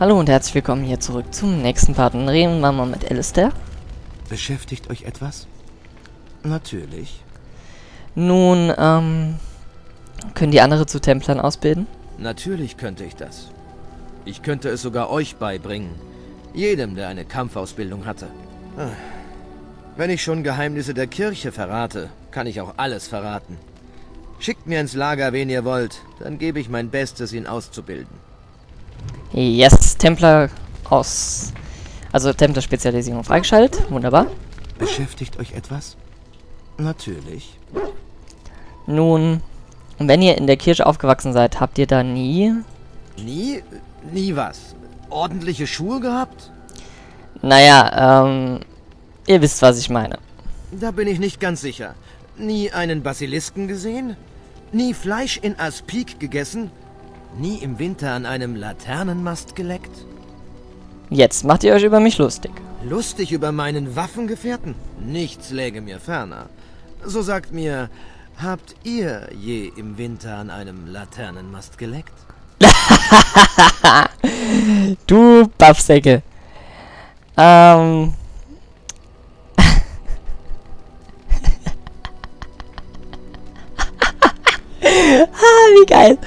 Hallo und herzlich willkommen hier zurück zum nächsten Part. Und reden wir mal mit Alistair. Beschäftigt euch etwas? Natürlich. Nun, ähm, können die andere zu Templern ausbilden? Natürlich könnte ich das. Ich könnte es sogar euch beibringen. Jedem, der eine Kampfausbildung hatte. Ah. Wenn ich schon Geheimnisse der Kirche verrate, kann ich auch alles verraten. Schickt mir ins Lager, wen ihr wollt, dann gebe ich mein Bestes, ihn auszubilden. Yes, Templer aus... Also Templer-Spezialisierung freigeschaltet. Wunderbar. Beschäftigt euch etwas? Natürlich. Nun, wenn ihr in der Kirche aufgewachsen seid, habt ihr da nie... Nie? Nie was? Ordentliche Schuhe gehabt? Naja, ähm... Ihr wisst, was ich meine. Da bin ich nicht ganz sicher. Nie einen Basilisken gesehen? Nie Fleisch in Aspik gegessen? Nie im Winter an einem Laternenmast geleckt? Jetzt macht ihr euch über mich lustig. Lustig über meinen Waffengefährten? Nichts läge mir ferner. So sagt mir, habt ihr je im Winter an einem Laternenmast geleckt? du Buffsäcke. Ähm... ah, wie geil.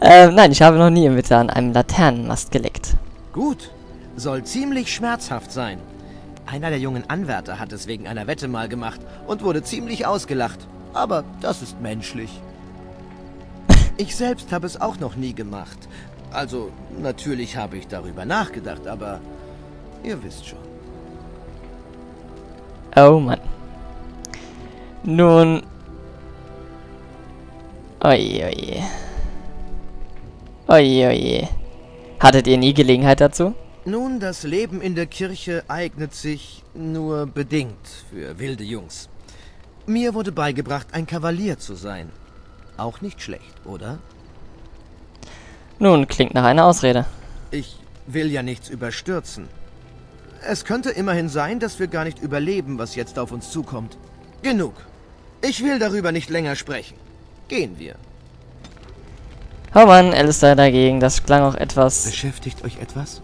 Ähm, nein, ich habe noch nie im Winter an einem Laternenmast geleckt. Gut. Soll ziemlich schmerzhaft sein. Einer der jungen Anwärter hat es wegen einer Wette mal gemacht und wurde ziemlich ausgelacht. Aber das ist menschlich. Ich selbst habe es auch noch nie gemacht. Also, natürlich habe ich darüber nachgedacht, aber ihr wisst schon. Oh Mann. Nun, Oje, oje. Oje, oje. Hattet ihr nie Gelegenheit dazu? Nun, das Leben in der Kirche eignet sich nur bedingt für wilde Jungs. Mir wurde beigebracht, ein Kavalier zu sein. Auch nicht schlecht, oder? Nun, klingt nach einer Ausrede. Ich will ja nichts überstürzen. Es könnte immerhin sein, dass wir gar nicht überleben, was jetzt auf uns zukommt. Genug. Ich will darüber nicht länger sprechen. Gehen wir. Oh Mann, Alistair dagegen, das klang auch etwas... Beschäftigt euch etwas?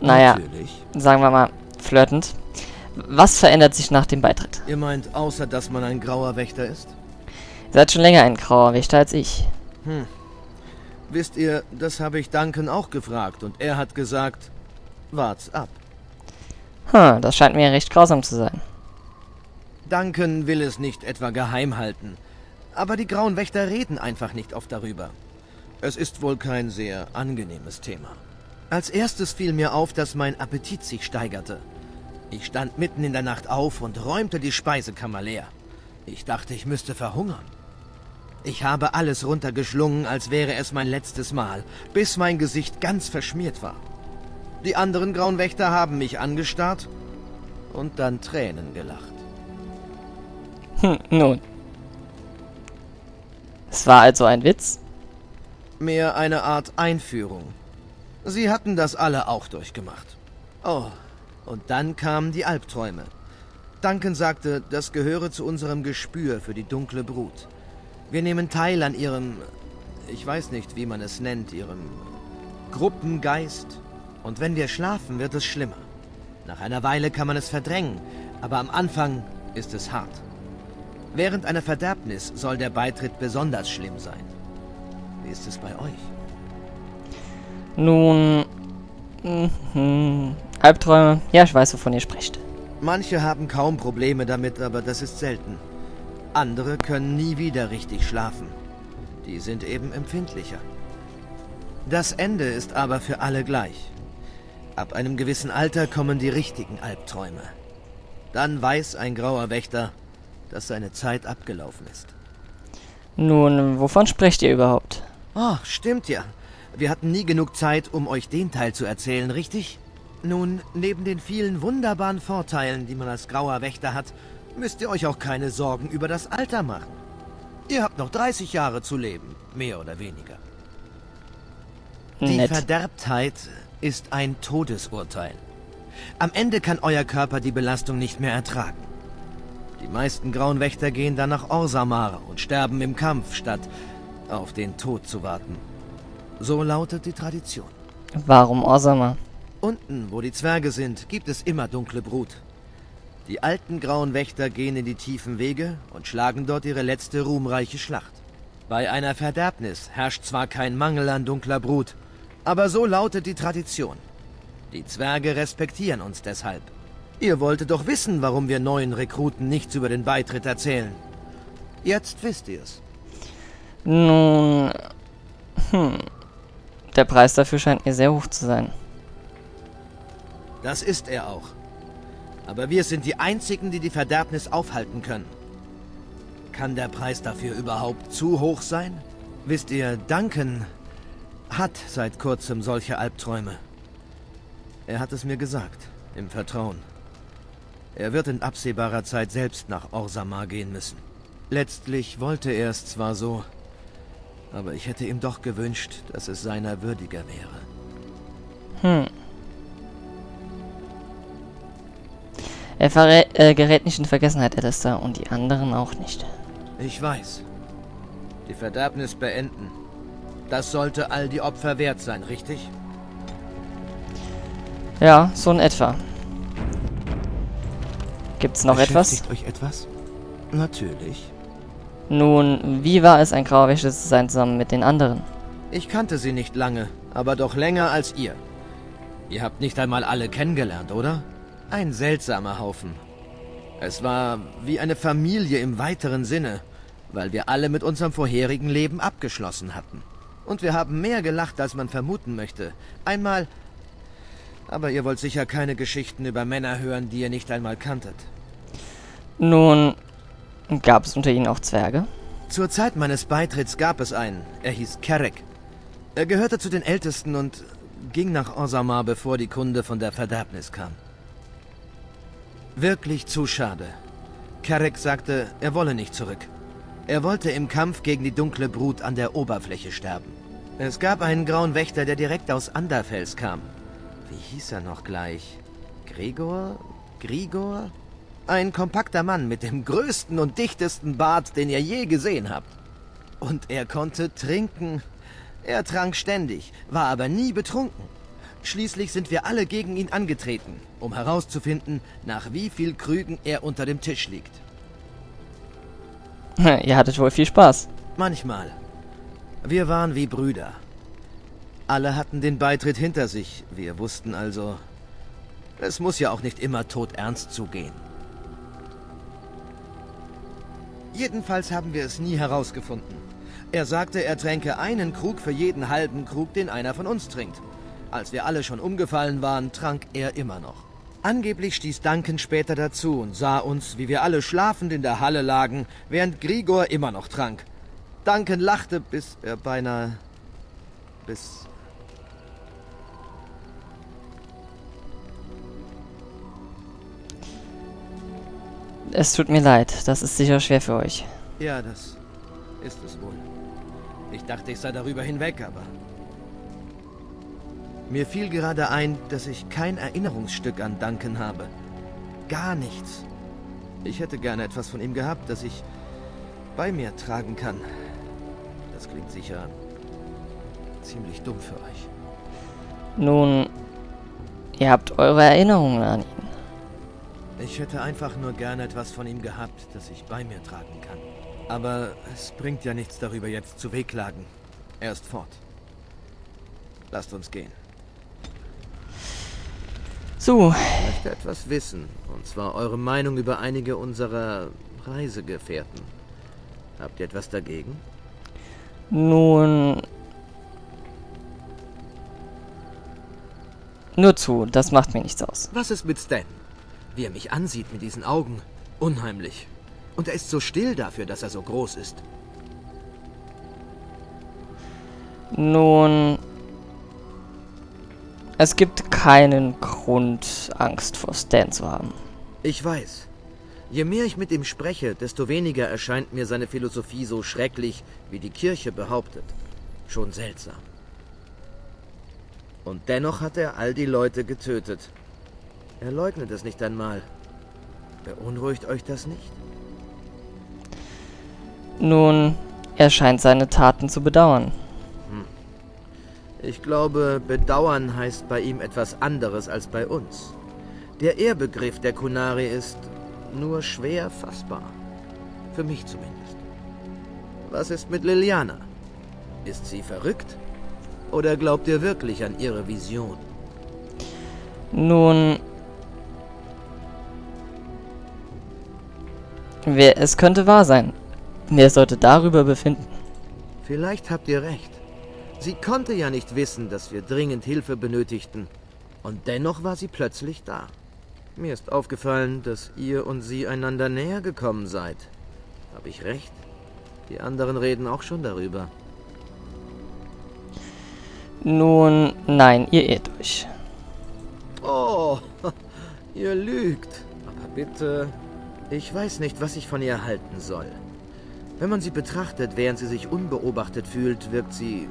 Naja, Natürlich. sagen wir mal, flirtend. Was verändert sich nach dem Beitritt? Ihr meint, außer dass man ein grauer Wächter ist? Ihr seid schon länger ein grauer Wächter als ich. Hm. Wisst ihr, das habe ich Duncan auch gefragt und er hat gesagt, wart's ab. Hm, das scheint mir recht grausam zu sein. Duncan will es nicht etwa geheim halten. Aber die Grauen Wächter reden einfach nicht oft darüber. Es ist wohl kein sehr angenehmes Thema. Als erstes fiel mir auf, dass mein Appetit sich steigerte. Ich stand mitten in der Nacht auf und räumte die Speisekammer leer. Ich dachte, ich müsste verhungern. Ich habe alles runtergeschlungen, als wäre es mein letztes Mal, bis mein Gesicht ganz verschmiert war. Die anderen Grauen Wächter haben mich angestarrt und dann Tränen gelacht. Hm, nun, es war also ein Witz? Mehr eine Art Einführung. Sie hatten das alle auch durchgemacht. Oh, und dann kamen die Albträume. Duncan sagte, das gehöre zu unserem Gespür für die dunkle Brut. Wir nehmen teil an ihrem, ich weiß nicht, wie man es nennt, ihrem Gruppengeist. Und wenn wir schlafen, wird es schlimmer. Nach einer Weile kann man es verdrängen, aber am Anfang ist es hart. Während einer Verderbnis soll der Beitritt besonders schlimm sein. Wie ist es bei euch? Nun... Mhm. Albträume. Ja, ich weiß, wovon ihr sprecht. Manche haben kaum Probleme damit, aber das ist selten. Andere können nie wieder richtig schlafen. Die sind eben empfindlicher. Das Ende ist aber für alle gleich. Ab einem gewissen Alter kommen die richtigen Albträume. Dann weiß ein grauer Wächter, dass seine Zeit abgelaufen ist. Nun, wovon sprecht ihr überhaupt? Oh, stimmt ja. Wir hatten nie genug Zeit, um euch den Teil zu erzählen, richtig? Nun, neben den vielen wunderbaren Vorteilen, die man als grauer Wächter hat, müsst ihr euch auch keine Sorgen über das Alter machen. Ihr habt noch 30 Jahre zu leben, mehr oder weniger. Die Nett. Verderbtheit ist ein Todesurteil. Am Ende kann euer Körper die Belastung nicht mehr ertragen. Die meisten Grauen Wächter gehen dann nach Orsamar und sterben im Kampf, statt auf den Tod zu warten. So lautet die Tradition. Warum Osama? Unten, wo die Zwerge sind, gibt es immer dunkle Brut. Die alten grauen Wächter gehen in die tiefen Wege und schlagen dort ihre letzte ruhmreiche Schlacht. Bei einer Verderbnis herrscht zwar kein Mangel an dunkler Brut, aber so lautet die Tradition. Die Zwerge respektieren uns deshalb. Ihr wolltet doch wissen, warum wir neuen Rekruten nichts über den Beitritt erzählen. Jetzt wisst ihr's. Nun, hm, der Preis dafür scheint mir sehr hoch zu sein. Das ist er auch. Aber wir sind die Einzigen, die die Verderbnis aufhalten können. Kann der Preis dafür überhaupt zu hoch sein? Wisst ihr, Duncan hat seit kurzem solche Albträume. Er hat es mir gesagt, im Vertrauen. Er wird in absehbarer Zeit selbst nach Orsamar gehen müssen. Letztlich wollte er es zwar so, aber ich hätte ihm doch gewünscht, dass es seiner würdiger wäre. Hm. Er äh, gerät nicht in Vergessenheit, Alistair, und die anderen auch nicht. Ich weiß. Die Verderbnis beenden. Das sollte all die Opfer wert sein, richtig? Ja, so in etwa. Gibt's noch etwas? euch etwas? Natürlich. Nun, wie war es, ein grauer Wäsche zu sein zusammen mit den anderen? Ich kannte sie nicht lange, aber doch länger als ihr. Ihr habt nicht einmal alle kennengelernt, oder? Ein seltsamer Haufen. Es war wie eine Familie im weiteren Sinne, weil wir alle mit unserem vorherigen Leben abgeschlossen hatten. Und wir haben mehr gelacht, als man vermuten möchte. Einmal... Aber ihr wollt sicher keine Geschichten über Männer hören, die ihr nicht einmal kanntet. Nun, gab es unter ihnen auch Zwerge? Zur Zeit meines Beitritts gab es einen. Er hieß Kerek. Er gehörte zu den Ältesten und ging nach Orsamar, bevor die Kunde von der Verderbnis kam. Wirklich zu schade. Kerek sagte, er wolle nicht zurück. Er wollte im Kampf gegen die dunkle Brut an der Oberfläche sterben. Es gab einen grauen Wächter, der direkt aus Anderfels kam. Wie hieß er noch gleich? Gregor? Grigor? Ein kompakter Mann mit dem größten und dichtesten Bart, den ihr je gesehen habt. Und er konnte trinken. Er trank ständig, war aber nie betrunken. Schließlich sind wir alle gegen ihn angetreten, um herauszufinden, nach wie viel Krügen er unter dem Tisch liegt. Ihr hattet wohl viel Spaß. Manchmal. Wir waren wie Brüder. Alle hatten den Beitritt hinter sich. Wir wussten also, es muss ja auch nicht immer todernst zugehen. Jedenfalls haben wir es nie herausgefunden. Er sagte, er tränke einen Krug für jeden halben Krug, den einer von uns trinkt. Als wir alle schon umgefallen waren, trank er immer noch. Angeblich stieß Duncan später dazu und sah uns, wie wir alle schlafend in der Halle lagen, während Grigor immer noch trank. Duncan lachte, bis er beinahe... bis... Es tut mir leid, das ist sicher schwer für euch. Ja, das ist es wohl. Ich dachte, ich sei darüber hinweg, aber mir fiel gerade ein, dass ich kein Erinnerungsstück an Duncan habe. Gar nichts. Ich hätte gerne etwas von ihm gehabt, das ich bei mir tragen kann. Das klingt sicher ziemlich dumm für euch. Nun, ihr habt eure Erinnerungen an ihn. Ich hätte einfach nur gerne etwas von ihm gehabt, das ich bei mir tragen kann. Aber es bringt ja nichts darüber jetzt zu wehklagen. Er ist fort. Lasst uns gehen. So. Ich möchte etwas wissen. Und zwar eure Meinung über einige unserer Reisegefährten. Habt ihr etwas dagegen? Nun... Nur zu, das macht mir nichts aus. Was ist mit Stan? Wie er mich ansieht mit diesen Augen. Unheimlich. Und er ist so still dafür, dass er so groß ist. Nun, es gibt keinen Grund, Angst vor Stan zu haben. Ich weiß. Je mehr ich mit ihm spreche, desto weniger erscheint mir seine Philosophie so schrecklich, wie die Kirche behauptet. Schon seltsam. Und dennoch hat er all die Leute getötet. Er leugnet es nicht einmal. Beunruhigt euch das nicht? Nun, er scheint seine Taten zu bedauern. Ich glaube, bedauern heißt bei ihm etwas anderes als bei uns. Der Ehrbegriff der Kunari ist nur schwer fassbar. Für mich zumindest. Was ist mit Liliana? Ist sie verrückt? Oder glaubt ihr wirklich an ihre Vision? Nun... Wer, es könnte wahr sein. Wer sollte darüber befinden? Vielleicht habt ihr recht. Sie konnte ja nicht wissen, dass wir dringend Hilfe benötigten. Und dennoch war sie plötzlich da. Mir ist aufgefallen, dass ihr und sie einander näher gekommen seid. Habe ich recht? Die anderen reden auch schon darüber. Nun, nein, ihr irrt euch. Oh, ihr lügt. Aber bitte, ich weiß nicht, was ich von ihr halten soll. Wenn man sie betrachtet, während sie sich unbeobachtet fühlt, wirkt sie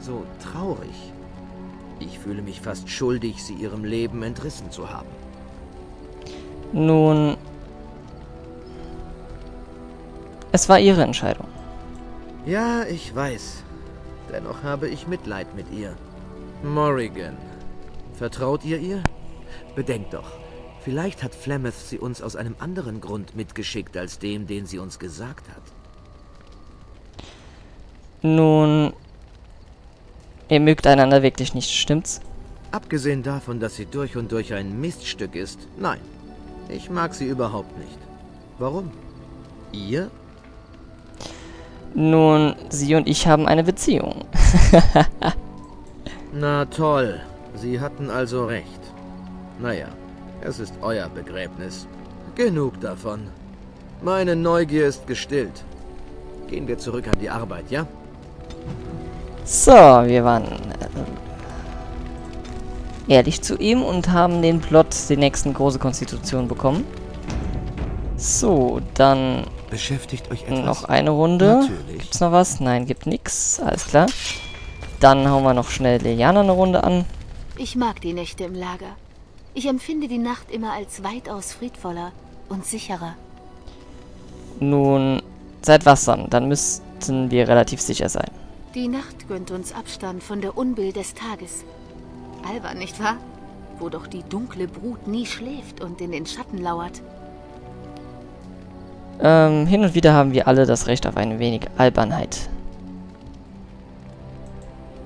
so traurig. Ich fühle mich fast schuldig, sie ihrem Leben entrissen zu haben. Nun, es war ihre Entscheidung. Ja, ich weiß. Dennoch habe ich Mitleid mit ihr. Morrigan. Vertraut ihr ihr? Bedenkt doch, vielleicht hat Flemeth sie uns aus einem anderen Grund mitgeschickt als dem, den sie uns gesagt hat. Nun, ihr mögt einander wirklich nicht, stimmt's? Abgesehen davon, dass sie durch und durch ein Miststück ist, nein. Ich mag sie überhaupt nicht. Warum? Ihr? Nun, sie und ich haben eine Beziehung. Na toll. Sie hatten also recht. Naja, es ist euer Begräbnis. Genug davon. Meine Neugier ist gestillt. Gehen wir zurück an die Arbeit, ja? So, wir waren äh, ehrlich zu ihm und haben den Plot die nächsten große Konstitution bekommen. So, dann Beschäftigt euch etwas? noch eine Runde. Natürlich. Gibt's noch was? Nein, gibt nix. Alles klar. Dann hauen wir noch schnell Liliana eine Runde an. Ich mag die Nächte im Lager. Ich empfinde die Nacht immer als weitaus friedvoller und sicherer. Nun, seit was dann? Dann müssten wir relativ sicher sein. Die Nacht gönnt uns Abstand von der Unbill des Tages. Albern, nicht wahr? Wo doch die dunkle Brut nie schläft und in den Schatten lauert. Ähm, hin und wieder haben wir alle das Recht auf ein wenig Albernheit.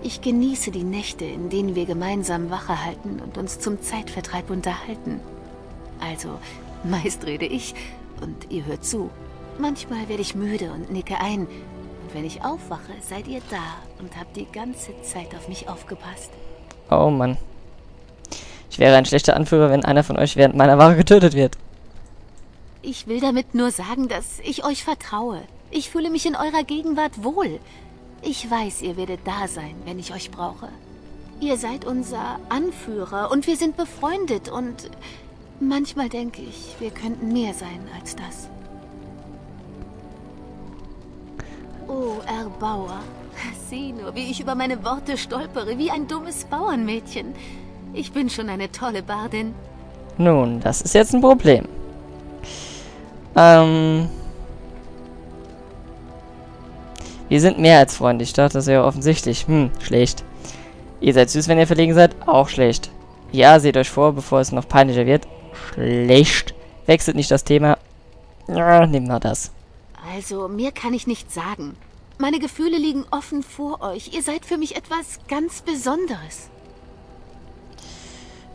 Ich genieße die Nächte, in denen wir gemeinsam Wache halten und uns zum Zeitvertreib unterhalten. Also, meist rede ich und ihr hört zu. Manchmal werde ich müde und nicke ein. Und wenn ich aufwache, seid ihr da und habt die ganze Zeit auf mich aufgepasst. Oh Mann. Ich wäre ein schlechter Anführer, wenn einer von euch während meiner Wache getötet wird. Ich will damit nur sagen, dass ich euch vertraue. Ich fühle mich in eurer Gegenwart wohl. Ich weiß, ihr werdet da sein, wenn ich euch brauche. Ihr seid unser Anführer und wir sind befreundet und manchmal denke ich, wir könnten mehr sein als das. Oh, Erbauer, sieh nur, wie ich über meine Worte stolpere, wie ein dummes Bauernmädchen. Ich bin schon eine tolle Bardin. Nun, das ist jetzt ein Problem. Ähm. Wir sind mehr als Freunde. Ich dachte, das wäre offensichtlich. Hm, schlecht. Ihr seid süß, wenn ihr verlegen seid. Auch schlecht. Ja, seht euch vor, bevor es noch peinlicher wird. Schlecht. Wechselt nicht das Thema. Ja, nehmt mal das. Also, mehr kann ich nicht sagen. Meine Gefühle liegen offen vor euch. Ihr seid für mich etwas ganz Besonderes.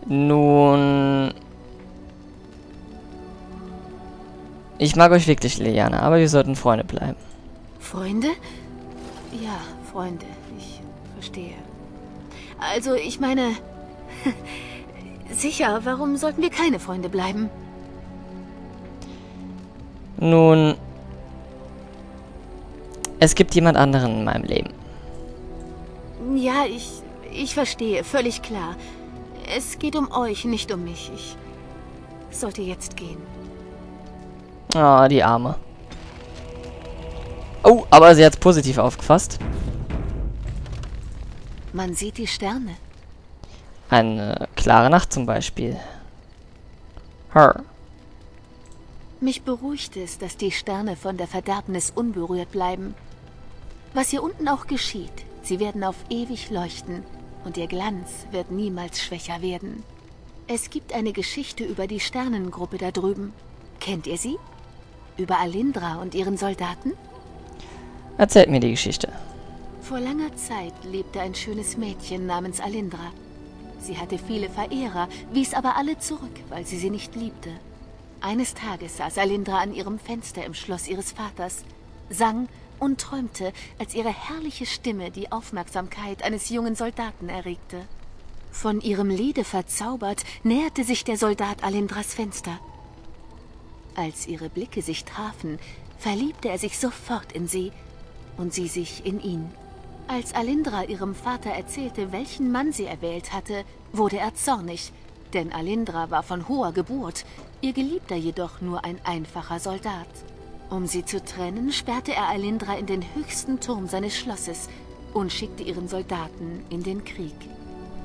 Nun. Ich mag euch wirklich, Liliana, aber wir sollten Freunde bleiben. Freunde? Ja, Freunde. Ich verstehe. Also, ich meine... Sicher, warum sollten wir keine Freunde bleiben? Nun. Es gibt jemand anderen in meinem Leben. Ja, ich... Ich verstehe, völlig klar. Es geht um euch, nicht um mich. Ich sollte jetzt gehen. Ah, die Arme. Oh, aber sie hat's positiv aufgefasst. Man sieht die Sterne. Eine klare Nacht zum Beispiel. Her. Mich beruhigt es, dass die Sterne von der Verderbnis unberührt bleiben. Was hier unten auch geschieht, sie werden auf ewig leuchten. und ihr Glanz wird niemals schwächer werden. Es gibt eine Geschichte über die Sternengruppe da drüben. Kennt ihr sie? Über Alindra und ihren Soldaten? Erzählt mir die Geschichte. Vor langer Zeit lebte ein schönes Mädchen namens Alindra. Sie hatte viele Verehrer, wies aber alle zurück, weil sie sie nicht liebte. Eines Tages saß Alindra an ihrem Fenster im Schloss ihres Vaters, sang und träumte, als ihre herrliche Stimme die Aufmerksamkeit eines jungen Soldaten erregte. Von ihrem Liede verzaubert, näherte sich der Soldat Alindras Fenster. Als ihre Blicke sich trafen, verliebte er sich sofort in sie und sie sich in ihn. Als Alindra ihrem Vater erzählte, welchen Mann sie erwählt hatte, wurde er zornig, denn Alindra war von hoher Geburt, ihr Geliebter jedoch nur ein einfacher Soldat. Um sie zu trennen, sperrte er Alindra in den höchsten Turm seines Schlosses und schickte ihren Soldaten in den Krieg.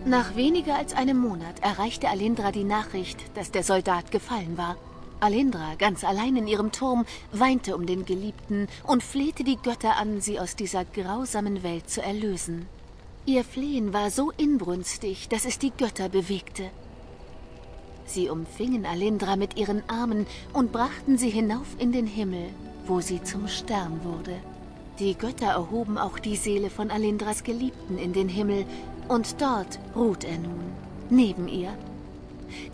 Nach weniger als einem Monat erreichte Alindra die Nachricht, dass der Soldat gefallen war. Alindra, ganz allein in ihrem Turm, weinte um den Geliebten und flehte die Götter an, sie aus dieser grausamen Welt zu erlösen. Ihr Flehen war so inbrünstig, dass es die Götter bewegte. Sie umfingen Alindra mit ihren Armen und brachten sie hinauf in den Himmel, wo sie zum Stern wurde. Die Götter erhoben auch die Seele von Alindras Geliebten in den Himmel, und dort ruht er nun, neben ihr.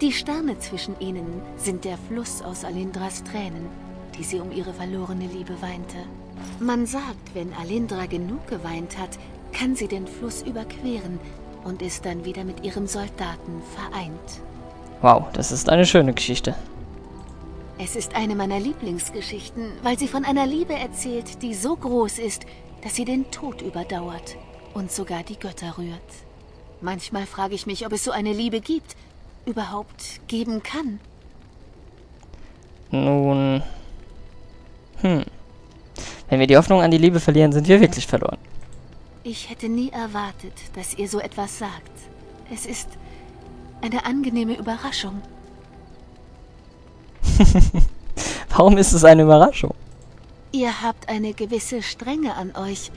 Die Sterne zwischen ihnen sind der Fluss aus Alindras Tränen, die sie um ihre verlorene Liebe weinte. Man sagt, wenn Alindra genug geweint hat, kann sie den Fluss überqueren und ist dann wieder mit ihrem Soldaten vereint. Wow, das ist eine schöne Geschichte. Es ist eine meiner Lieblingsgeschichten, weil sie von einer Liebe erzählt, die so groß ist, dass sie den Tod überdauert und sogar die Götter rührt. Manchmal frage ich mich, ob es so eine Liebe gibt, überhaupt geben kann. Nun. Hm. Wenn wir die Hoffnung an die Liebe verlieren, sind wir wirklich verloren. Ich hätte nie erwartet, dass ihr so etwas sagt. Es ist eine angenehme Überraschung. Warum ist es eine Überraschung? Ihr habt eine gewisse Strenge an euch.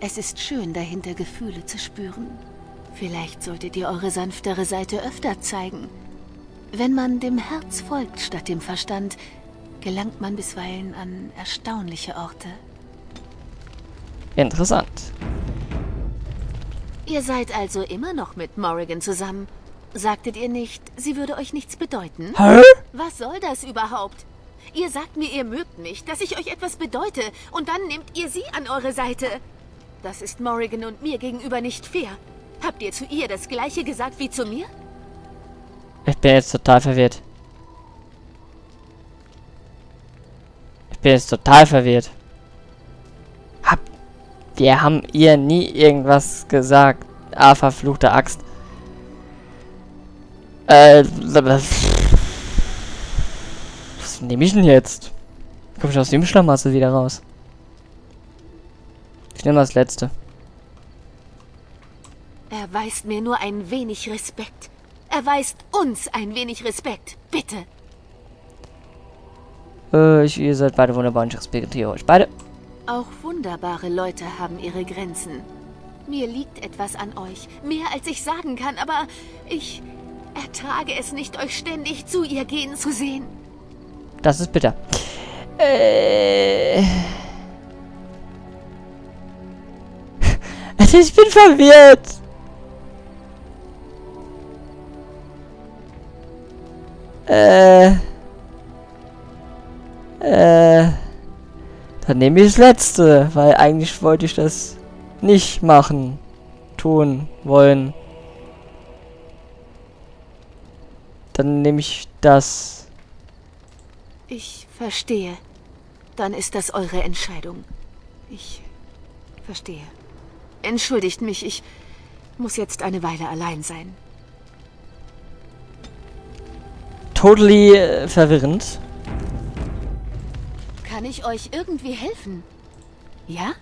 Es ist schön, dahinter Gefühle zu spüren. Vielleicht solltet ihr eure sanftere Seite öfter zeigen. Wenn man dem Herz folgt statt dem Verstand, gelangt man bisweilen an erstaunliche Orte. Interessant. Ihr seid also immer noch mit Morrigan zusammen. Sagtet ihr nicht, sie würde euch nichts bedeuten? Hä? Was soll das überhaupt? Ihr sagt mir, ihr mögt mich, dass ich euch etwas bedeute, und dann nehmt ihr sie an eure Seite. Das ist Morrigan und mir gegenüber nicht fair. Habt ihr zu ihr das gleiche gesagt wie zu mir? Ich bin jetzt total verwirrt. Ich bin jetzt total verwirrt. Hab, wir haben ihr nie irgendwas gesagt. Ah, verfluchte Axt. Äh, was nehme ich denn jetzt? Komm ich aus dem Schlamassel wieder raus? Ich nehme das letzte. Erweist mir nur ein wenig Respekt. Erweist uns ein wenig Respekt, bitte. Äh, ich, ihr seid beide wunderbar und ich respektiere euch beide. Auch wunderbare Leute haben ihre Grenzen. Mir liegt etwas an euch, mehr als ich sagen kann, aber ich ertrage es nicht, euch ständig zu ihr gehen zu sehen. Das ist bitter. Äh. Ich bin verwirrt. Äh. Äh. Dann nehme ich das letzte, weil eigentlich wollte ich das nicht machen, tun, wollen. Dann nehme ich das. Ich verstehe. Dann ist das eure Entscheidung. Ich verstehe. Entschuldigt mich, ich muss jetzt eine Weile allein sein. Totally äh, verwirrend. Kann ich euch irgendwie helfen? Ja?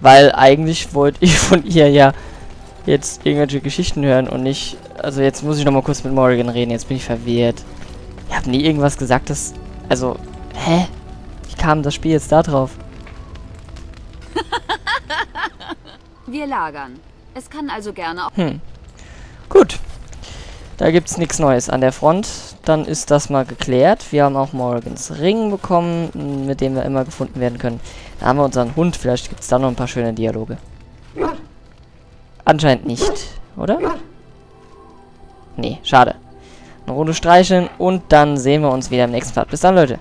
Weil eigentlich wollte ich von ihr ja jetzt irgendwelche Geschichten hören und nicht... Also jetzt muss ich noch mal kurz mit Morrigan reden. Jetzt bin ich verwirrt. Ich habe nie irgendwas gesagt, dass... Also, hä? Wie kam das Spiel jetzt da drauf? Wir lagern. Es kann also gerne auch... Hm. Gut. Da gibt's nichts Neues an der Front. Dann ist das mal geklärt. Wir haben auch Morgans Ring bekommen, mit dem wir immer gefunden werden können. Da haben wir unseren Hund. Vielleicht gibt's da noch ein paar schöne Dialoge. Anscheinend nicht, oder? Nee, schade. Eine Runde streicheln und dann sehen wir uns wieder im nächsten Part. Bis dann, Leute.